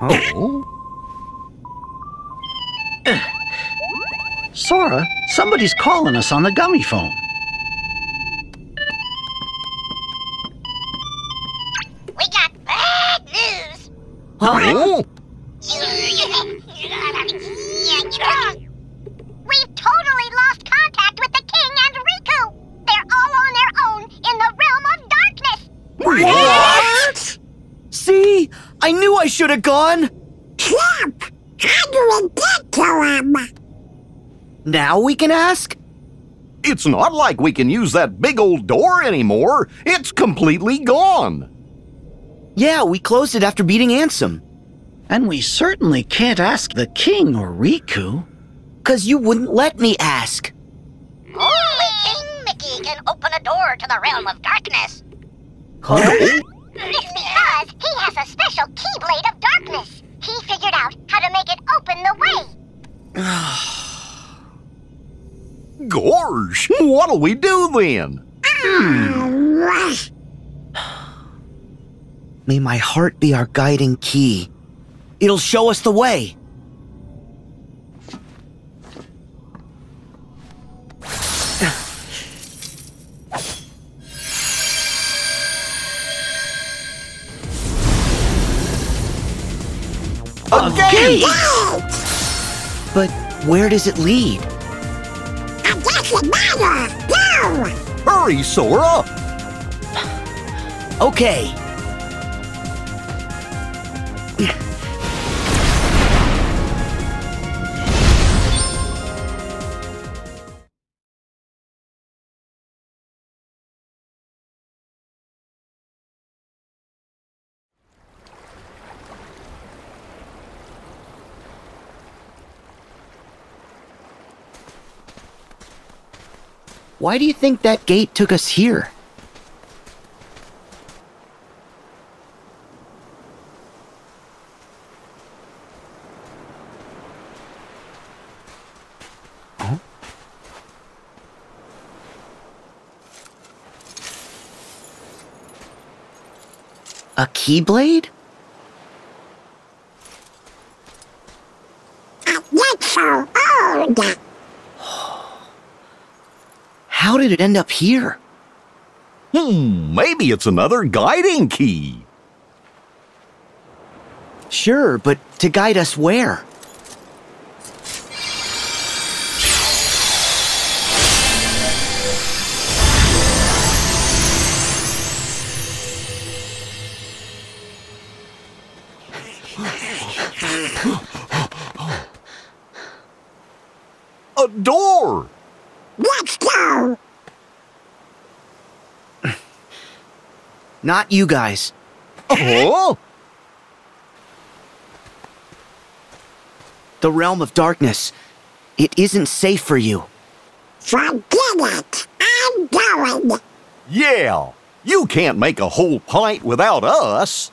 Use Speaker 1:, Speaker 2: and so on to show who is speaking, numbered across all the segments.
Speaker 1: Oh?
Speaker 2: Sora, somebody's calling us on the Gummiphone.
Speaker 3: We got bad news.
Speaker 1: Oh?
Speaker 4: See? I knew I should have gone.
Speaker 5: Trump, how do we get to him?
Speaker 4: Now we can ask?
Speaker 1: It's not like we can use that big old door anymore. It's completely gone.
Speaker 4: Yeah, we closed it after beating Ansem.
Speaker 2: And we certainly can't ask the king or Riku.
Speaker 4: Cause you wouldn't let me ask.
Speaker 3: Only King Mickey can open a door to the realm of darkness.
Speaker 4: Huh?
Speaker 3: It's because he has a special Keyblade of Darkness. He figured out how to make it open the way.
Speaker 1: Gorge, what'll we do then?
Speaker 4: May my heart be our guiding key. It'll show us the way.
Speaker 1: A gate!
Speaker 4: But where does it lead?
Speaker 5: It doesn't matter. Go!
Speaker 1: Hurry, Sora!
Speaker 4: Okay. Why do you think that gate took us here? A keyblade?
Speaker 5: I'm not so old.
Speaker 4: How did it end up here?
Speaker 1: Hmm, maybe it's another guiding key.
Speaker 4: Sure, but to guide us where?
Speaker 1: A door!
Speaker 5: Let's go.
Speaker 4: Not you guys.
Speaker 1: Oh?
Speaker 4: The realm of darkness. It isn't safe for you.
Speaker 5: Forget it. I'm going.
Speaker 1: Yeah! You can't make a whole pint without us!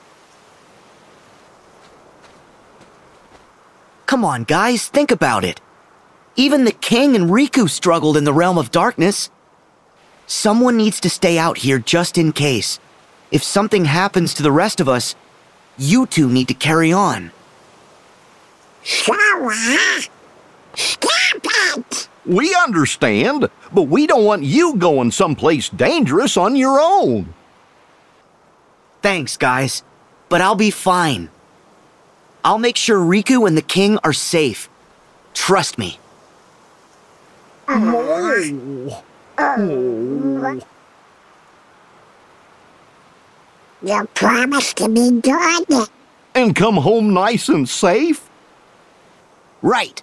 Speaker 4: Come on, guys, think about it. Even the king and Riku struggled in the realm of darkness. Someone needs to stay out here just in case. If something happens to the rest of us, you two need to carry on.
Speaker 5: Sora, stop it.
Speaker 1: We understand, but we don't want you going someplace dangerous on your own.
Speaker 4: Thanks, guys, but I'll be fine. I'll make sure Riku and the king are safe. Trust me.
Speaker 5: You promised to be good.
Speaker 1: And come home nice and safe?
Speaker 4: Right.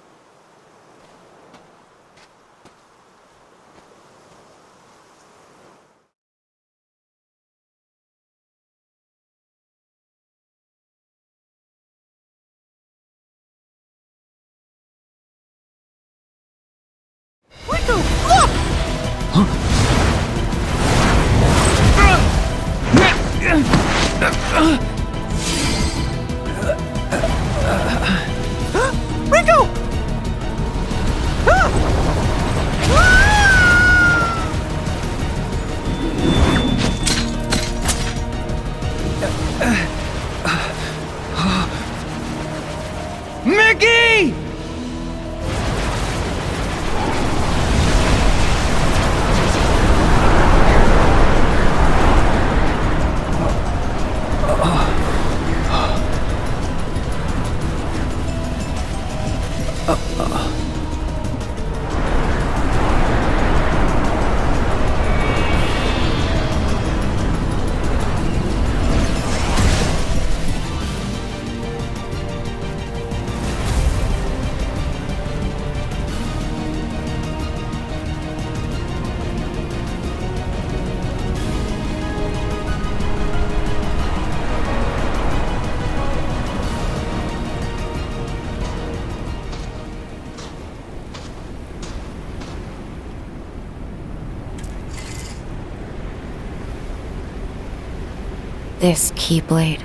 Speaker 6: This Keyblade.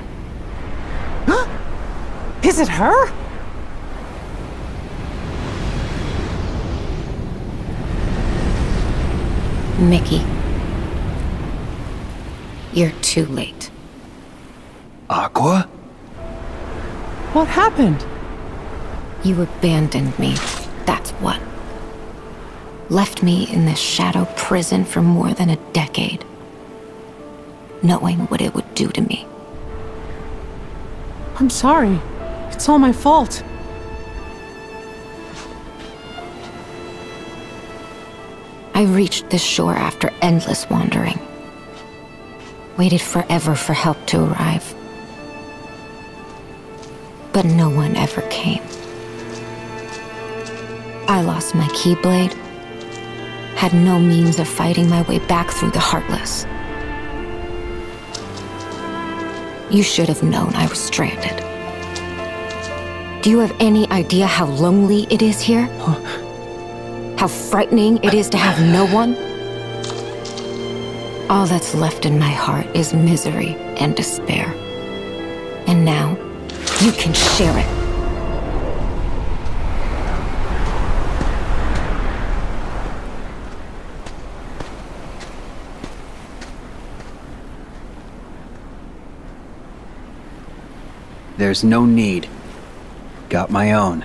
Speaker 7: Is it her?
Speaker 6: Mickey. You're too late.
Speaker 8: Aqua?
Speaker 7: What happened?
Speaker 6: You abandoned me. That's what. Left me in this shadow prison for more than a decade. Knowing what it would do to me.
Speaker 7: I'm sorry. It's all my fault.
Speaker 6: I reached this shore after endless wandering. Waited forever for help to arrive. But no one ever came. I lost my Keyblade. Had no means of fighting my way back through the Heartless. You should have known I was stranded. Do you have any idea how lonely it is here? How frightening it is to have no one? All that's left in my heart is misery and despair. And now, you can share it.
Speaker 8: There's no need. Got my own.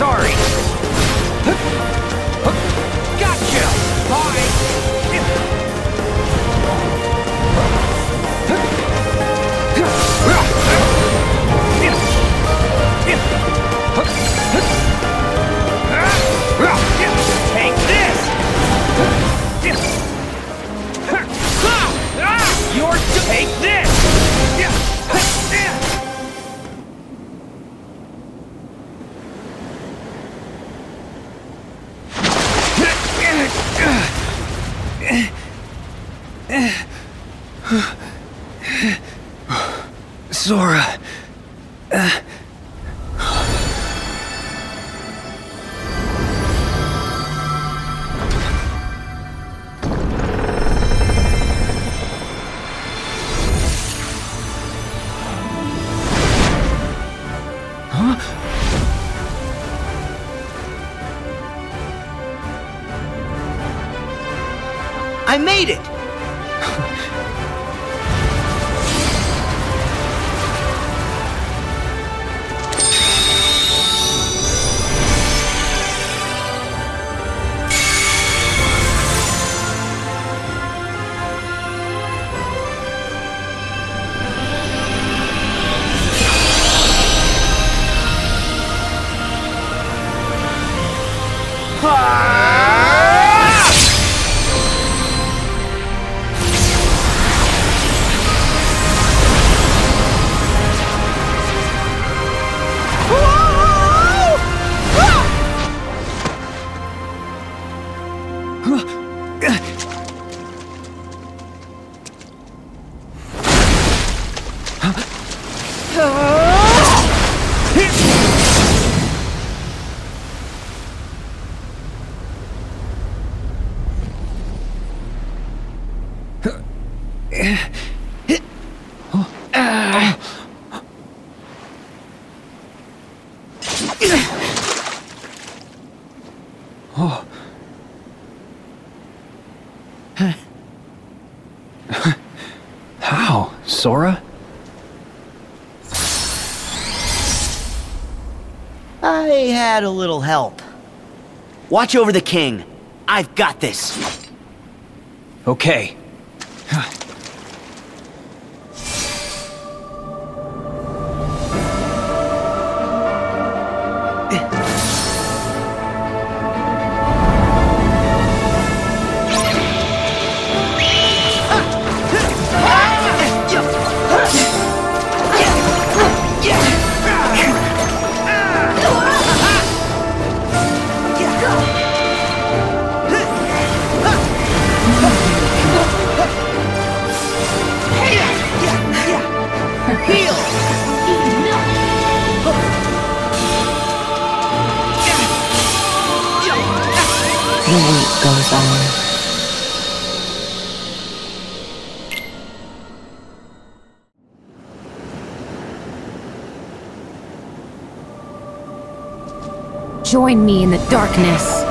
Speaker 9: Sorry!
Speaker 4: I made it! Oh.
Speaker 8: How, Sora?
Speaker 4: I had a little help. Watch over the king. I've got this.
Speaker 8: Okay.
Speaker 6: Join me in the darkness.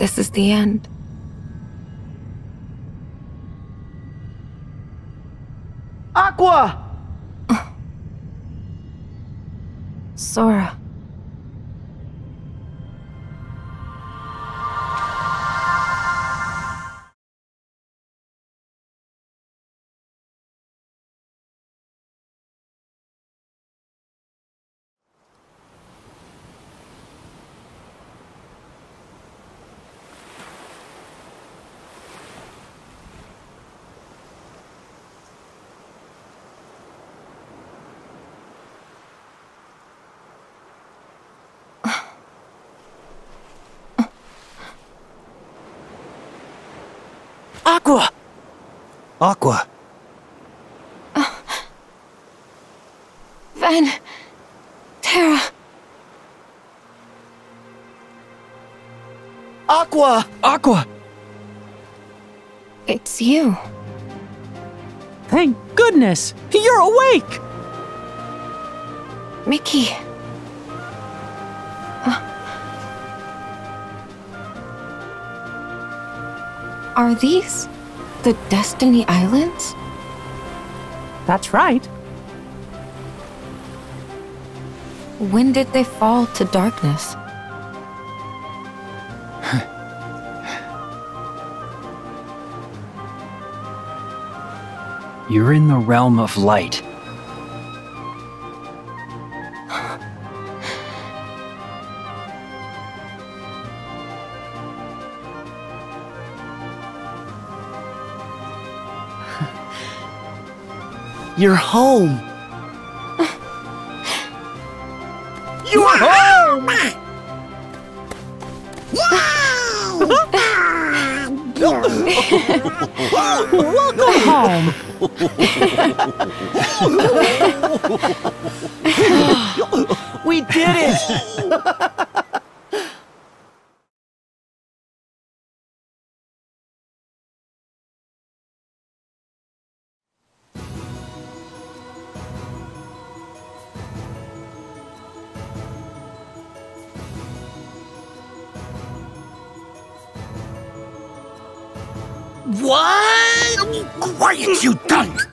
Speaker 6: This is the end.
Speaker 4: Aqua!
Speaker 6: Sora.
Speaker 4: Aqua!
Speaker 8: Aqua.
Speaker 6: Uh, Ven. Terra.
Speaker 4: Aqua!
Speaker 8: Aqua!
Speaker 6: It's you.
Speaker 7: Thank goodness! You're awake!
Speaker 6: Mickey. Are these the Destiny Islands?
Speaker 7: That's right.
Speaker 6: When did they fall to darkness?
Speaker 8: You're in the realm of light.
Speaker 4: You're home! You're home!
Speaker 7: Welcome home!
Speaker 4: We did it!
Speaker 1: What? Quiet, you dunce!